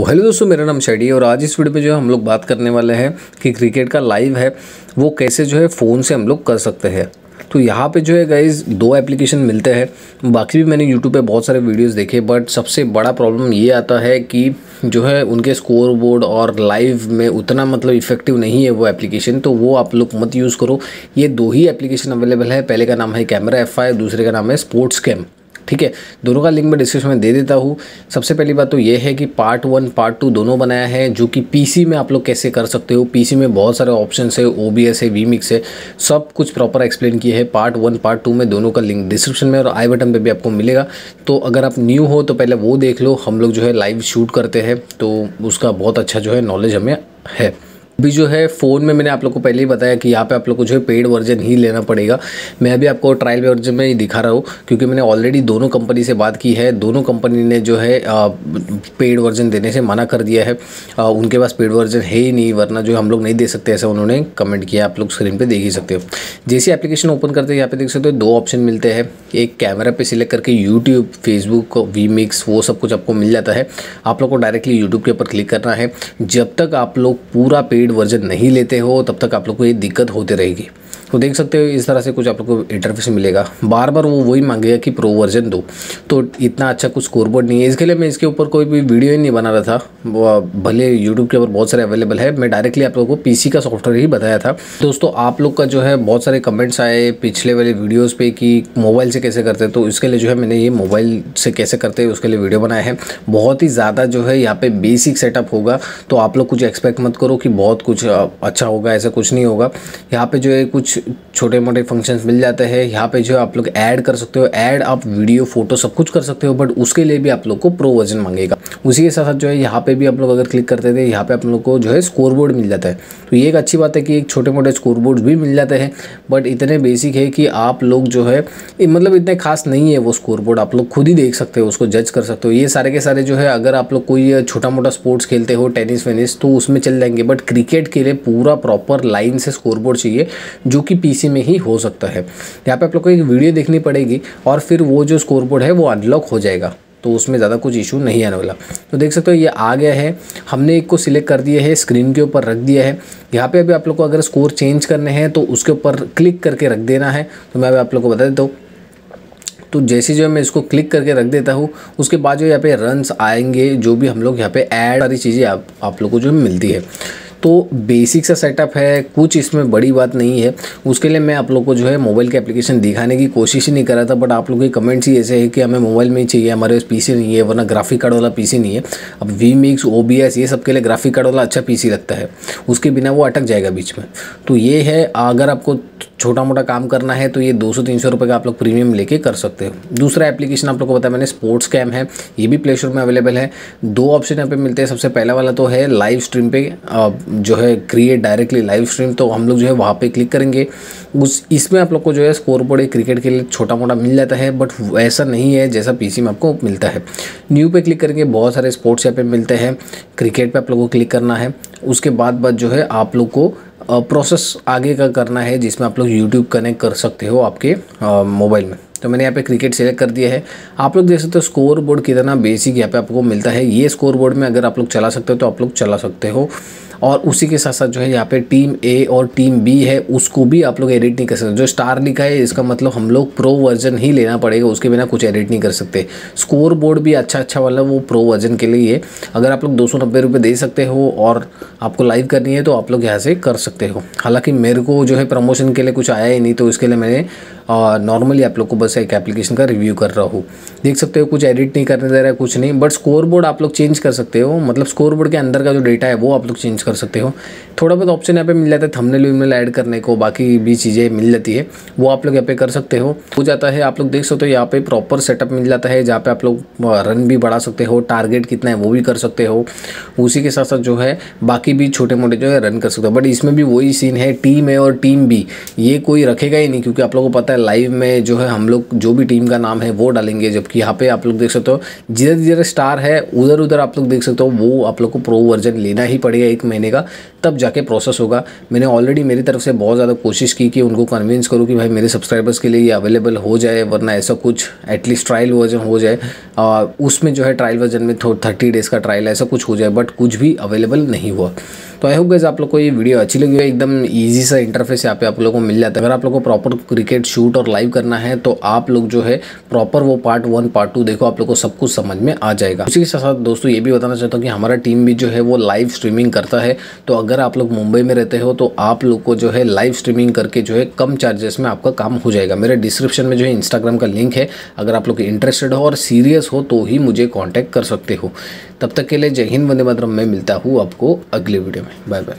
तो हेलो दोस्तों, मेरा नाम शेडी और आज इस वीडियो में जो है हम लोग बात करने वाले हैं कि क्रिकेट का लाइव है, वो कैसे जो है फ़ोन से हम लोग कर सकते हैं। तो यहाँ पे जो है गाइज़ दो एप्लीकेशन मिलते हैं, बाकी भी मैंने यूट्यूब पे बहुत सारे वीडियोस देखे बट सबसे बड़ा प्रॉब्लम ये आता है कि जो है उनके स्कोर बोर्ड और लाइव में उतना मतलब इफ़ेक्टिव नहीं है वो एप्लीकेशन तो वो आप लोग मत यूज़ करो। ये दो ही एप्लीकेशन अवेलेबल है, पहले का नाम है कैमरा एफ़ दूसरे का नाम है स्पोर्ट्स कैम ठीक है, दोनों का लिंक मैं डिस्क्रिप्शन में दे देता हूँ। सबसे पहली बात तो ये है कि पार्ट वन पार्ट टू दोनों बनाया है, जो कि पीसी में आप लोग कैसे कर सकते हो। पीसी में बहुत सारे ऑप्शन है ओबीएस है वी मिक्स है, सब कुछ प्रॉपर एक्सप्लेन किए हैं। पार्ट वन पार्ट टू में दोनों का लिंक डिस्क्रिप्शन में और आई बटन पर भी आपको मिलेगा। तो अगर आप न्यू हो तो पहले वो देख लो। हम लोग जो है लाइव शूट करते हैं तो उसका बहुत अच्छा जो है नॉलेज हमें है। अभी जो है फ़ोन में मैंने आप लोग को पहले ही बताया कि यहाँ पे आप लोग को जो है पेड वर्जन ही लेना पड़ेगा। मैं अभी आपको ट्रायल वर्जन में ही दिखा रहा हूँ, क्योंकि मैंने ऑलरेडी दोनों कंपनी से बात की है। दोनों कंपनी ने जो है पेड वर्जन देने से मना कर दिया है। उनके पास पेड वर्जन है ही नहीं, वरना जो हम लोग नहीं दे सकते, ऐसा उन्होंने कमेंट किया आप लोग स्क्रीन पर देख ही सकते हो। जैसे एप्लीकेशन ओपन करते हैं, यहाँ पे देख सकते हो, दो ऑप्शन मिलते हैं। एक कैमरा पर सिलेक्ट करके यूट्यूब फेसबुक वी मिक्स वो सब कुछ आपको मिल जाता है। आप लोग को डायरेक्टली यूट्यूब के ऊपर क्लिक करना है। जब तक आप लोग पूरा पेड वर्जन नहीं लेते हो तब तक आप लोग को ये दिक्कत होती रहेगी। तो देख सकते हो इस तरह से कुछ आप लोग को इंटरफेस मिलेगा। बार बार वो वही मांगेगा कि प्रो वर्जन दो। तो इतना अच्छा कुछ स्कोरबोर्ड नहीं है। इसके लिए मैं इसके ऊपर कोई भी वीडियो ही नहीं बना रहा था। भले यूट्यूब के ऊपर बहुत सारे अवेलेबल है। मैं डायरेक्टली आप लोगों को पीसी का सॉफ्टवेयर ही बताया था। दोस्तों, आप लोग का जो है बहुत सारे कमेंट्स आए पिछले वाले वीडियोज़ पे कि मोबाइल से कैसे करते हैं। तो इसके लिए जो है मैंने ये मोबाइल से कैसे करते हैं, उसके लिए वीडियो बनाया है। बहुत ही ज़्यादा जो है यहाँ पे बेसिक सेटअप होगा। तो आप लोग कुछ एक्सपेक्ट मत करो कि बहुत कुछ अच्छा होगा, ऐसा कुछ नहीं होगा। यहाँ पे जो है कुछ छोटे मोटे फ़ंक्शंस मिल जाते हैं। यहाँ पे जो आप लोग ऐड कर सकते हो ऐड आप वीडियो फ़ोटो सब कुछ कर सकते हो बट उसके लिए भी आप लोग को प्रो वर्जन मांगेगा। उसी के साथ साथ जो है, यहाँ पे भी आप लोग अगर क्लिक करते थे, यहाँ पे आप लोग को जो है स्कोर बोर्ड मिल जाता है। तो ये एक अच्छी बात है कि एक छोटे मोटे स्कोर बोर्ड भी मिल जाते हैं बट इतने बेसिक है कि आप लोग जो है मतलब इतने खास नहीं है वो स्कोर बोर्ड आप लोग खुद ही देख सकते हो, उसको जज कर सकते हो। ये सारे के सारे जो है, अगर आप लोग कोई छोटा मोटा स्पोर्ट्स खेलते हो टेनिस वेनिस तो उसमें चल जाएँगे। बट क्रिकेट के लिए पूरा प्रॉपर लाइन से स्कोर बोर्ड चाहिए, जो कि पीसी में ही हो सकता है। यहाँ पे आप लोग को एक वीडियो देखनी पड़ेगी और फिर वो जो स्कोर बोर्ड है वो अनलॉक हो जाएगा। तो उसमें ज़्यादा कुछ इशू नहीं आने वाला। तो देख सकते हो ये आ गया है। हमने एक को सिलेक्ट कर दिया है स्क्रीन के ऊपर रख दिया है। यहाँ पे अभी आप लोग को अगर स्कोर चेंज करने हैं तो उसके ऊपर क्लिक करके रख देना है। तो मैं अभी आप लोग को बता देता हूँ। तो जैसे जो मैं इसको क्लिक करके रख देता हूँ, उसके बाद जो यहाँ पे रन्स आएँगे, जो भी हम लोग यहाँ पे ऐड सारी चीज़ें आप आप लोग को जो मिलती है। तो बेसिक सा सेटअप है, कुछ इसमें बड़ी बात नहीं है। उसके लिए मैं आप लोग को जो है मोबाइल के एप्लीकेशन दिखाने की कोशिश ही नहीं कर रहा था बट आप लोग के कमेंट्स ही ऐसे है कि हमें मोबाइल में ही चाहिए, हमारे पास पीसी नहीं है, वरना ग्राफिक कार्ड वाला पीसी नहीं है। अब वी मिक्स ओ ये सब के लिए ग्राफिक कार्ड वाला अच्छा पीसी लगता है। उसके बिना वो अटक जाएगा बीच में। तो ये है, अगर आपको छोटा मोटा काम करना है तो ये दो सौ, तीन सौ रुपये का आप लोग प्रीमियम लेके कर सकते हो। दूसरा एप्लीकेशन आप लोग को बताया मैंने स्पोर्ट्स कैम है, ये भी प्ले स्टोर में अवेलेबल है। दो ऑप्शन यहाँ पे मिलते हैं। सबसे पहला वाला तो है लाइव स्ट्रीम पे जो है क्रिएट डायरेक्टली लाइव स्ट्रीम तो हम लोग जो है वहाँ पे क्लिक करेंगे। उस, इसमें आप लोग को जो है स्कोर बोर्ड क्रिकेट के लिए छोटा मोटा मिल जाता है बट ऐसा नहीं है जैसा पीसी में आपको मिलता है। न्यू पे क्लिक करेंगे बहुत सारे स्पोर्ट्स यहाँ पे मिलते हैं। क्रिकेट पे आप लोग को क्लिक करना है। उसके बाद बाद जो है आप लोग को प्रोसेस आगे का करना है, जिसमें आप लोग यूट्यूब कनेक्ट कर सकते हो आपके मोबाइल में। तो मैंने यहाँ पे क्रिकेट सेलेक्ट कर दिया है। आप लोग देख सकते हो स्कोर बोर्ड कितना बेसिक यहाँ पे आपको मिलता है। ये स्कोर बोर्ड में अगर आप लोग चला सकते हो तो आप लोग चला सकते हो। और उसी के साथ साथ जो है यहाँ पे टीम ए और टीम बी है, उसको भी आप लोग एडिट नहीं कर सकते। जो स्टार लिखा है, इसका मतलब हम लोग प्रो वर्जन ही लेना पड़ेगा, उसके बिना कुछ एडिट नहीं कर सकते। स्कोर बोर्ड भी अच्छा अच्छा वाला, वो प्रो वर्जन के लिए है अगर आप लोग दो सौ दे सकते हो और आपको लाइव करनी है तो आप लोग यहाँ से कर सकते हो। हालाँकि मेरे को जो है प्रमोशन के लिए कुछ आया ही नहीं तो इसके लिए मैंने नॉर्मली आप लोग को बस एक एप्लीकेशन का रिव्यू कर रहा हूँ। देख सकते हो, कुछ एडिट नहीं करने दे रहा है कुछ नहीं बट स्कोर बोर्ड आप लोग चेंज कर सकते हो। मतलब स्कोर बोर्ड के अंदर का जो डेटा है, वो आप लोग चेंज कर सकते हो। थोड़ा बहुत ऑप्शन यहाँ पे मिल जाता है थंबनेल विमनेल ऐड करने को, बाकी भी चीज़ें मिल जाती है। वो आप लोग यहाँ पे कर सकते हो। हो जाता है, आप लोग देख सकते हो यहाँ पे प्रॉपर सेटअप मिल जाता है, जहाँ पे आप लोग रन भी बढ़ा सकते हो टारगेट कितना है वो भी कर सकते हो। उसी के साथ साथ जो है, बाकी भी छोटे मोटे जो है रन कर सकते हो। बट इसमें भी वही सीन है टीम ए और टीम बी ये कोई रखेगा ही नहीं, क्योंकि आप लोगों को पता है लाइव में जो है हम लोग, जो भी टीम का नाम है, वो डालेंगे। जबकि यहाँ पे आप लोग देख सकते हो जिधर जिधर स्टार है उधर उधर आप लोग देख सकते हो, वो आप लोग को प्रो वर्जन लेना ही पड़ेगा एक महीने महीने का। तब जाके प्रोसेस होगा। मैंने ऑलरेडी मेरी तरफ़ से बहुत ज़्यादा कोशिश की कि उनको कन्विंस करूँ कि भाई मेरे सब्सक्राइबर्स के लिए ये अवेलेबल हो जाए वरना ऐसा कुछ एटलीस्ट ट्रायल वर्जन हो जाए। आ, उसमें जो है ट्रायल वर्जन में थर्टी डेज़ का ट्रायल ऐसा कुछ हो जाए बट कुछ भी अवेलेबल नहीं हुआ। तो आई होप गैस आप लोग को ये वीडियो अच्छी लगी है एकदम ईजी सा इंटरफेस यहाँ पे आप लोगों को मिल जाता है। अगर आप लोग को प्रॉपर क्रिकेट शूट और लाइव करना है तो आप लोग जो है प्रॉपर वो पार्ट वन पार्ट टू देखो आप लोग को सब कुछ समझ में आ जाएगा। उसी के साथ दोस्तों ये भी बताना चाहता हूँ कि हमारा टीम भी जो है वो लाइव स्ट्रीमिंग करता है। तो अगर आप लोग मुंबई में रहते हो तो आप लोग को जो है लाइव स्ट्रीमिंग करके जो है कम चार्जेस में आपका काम हो जाएगा। मेरे डिस्क्रिप्शन में जो है इंस्टाग्राम का लिंक है। अगर आप लोग इंटरेस्टेड हो और सीरियस हो तो ही मुझे कॉन्टैक्ट कर सकते हो। तब तक के लिए जय हिंद, वंदे मातरम। मैं मिलता हूँ आपको अगले वीडियो में। Bye bye